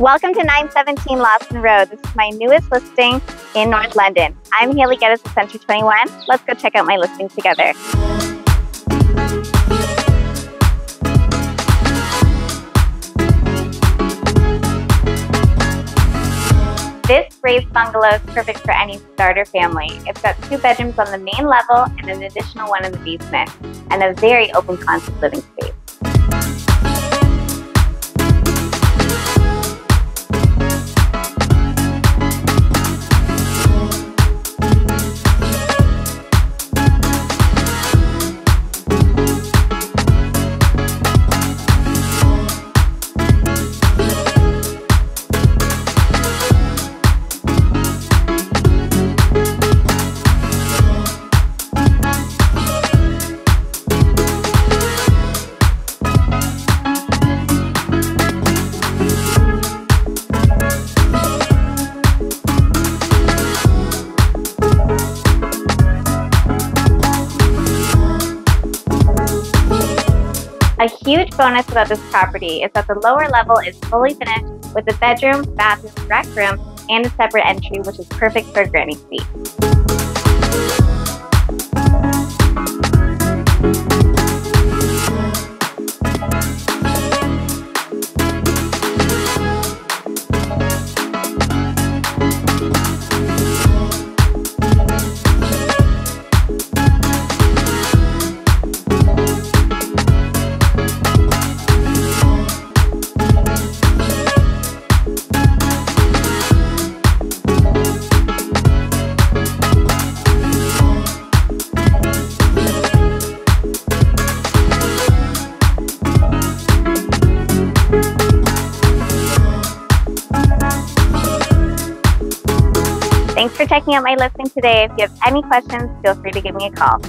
Welcome to 917 Lawson Road. This is my newest listing in North London. I'm Haley Geddes of Century 21. Let's go check out my listing together. This raised bungalow is perfect for any starter family. It's got two bedrooms on the main level and an additional one in the basement, and a very open concept living space. Huge bonus about this property is that the lower level is fully finished with a bedroom, bathroom, rec room, and a separate entry, which is perfect for granny suite. Thanks for checking out my listing today. If you have any questions, feel free to give me a call.